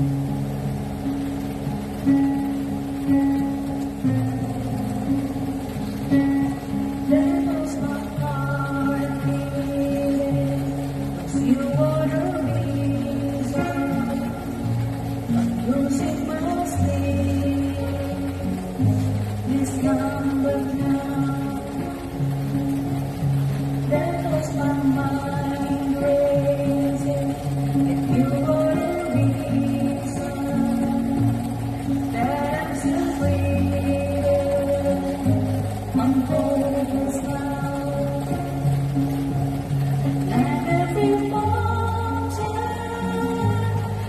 Mm-hmm.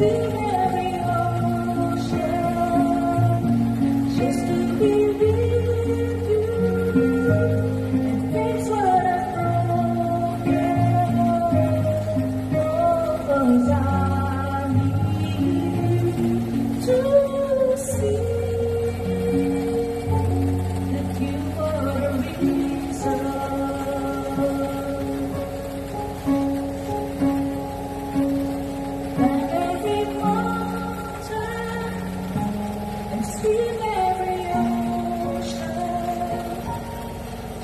see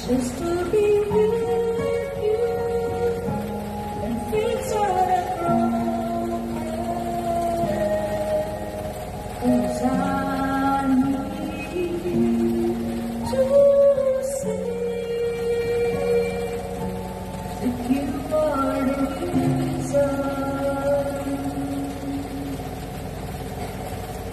just to be with you and what I've broken. 'Cause I need to see that you are